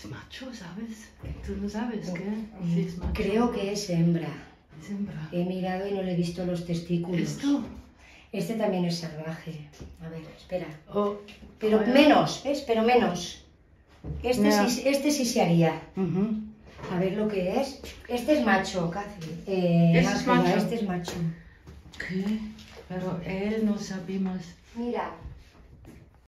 Es macho, ¿sabes? Tú no sabes qué. Es mm, macho. Creo que es hembra. Es hembra. He mirado y no le he visto los testículos. ¿Esto? Este también es salvaje. A ver, espera. Oh, Pero menos, ¿ves? Pero menos. Este, sí, este sí se haría. A ver lo que es. Este es macho, Cathy. Eh, Este es macho. Este es macho. ¿Qué? Pero él no sabemos. Mira,